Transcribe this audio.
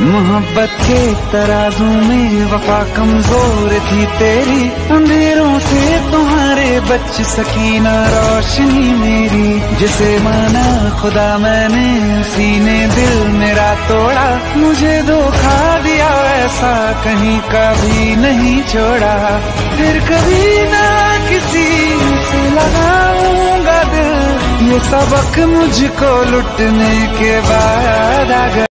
मोहब्बत के तराजू में वफा कमज़ोर थी तेरी। अंधेरों से तुम्हारे बच सकी ना रोशनी मेरी। जिसे माना खुदा मैंने, उसी ने दिल मेरा तोड़ा। मुझे धोखा दिया ऐसा कहीं का भी नहीं छोड़ा। फिर कभी ना किसी से लगाऊँगा दिल। ये सबक मुझको लुटने के बाद आ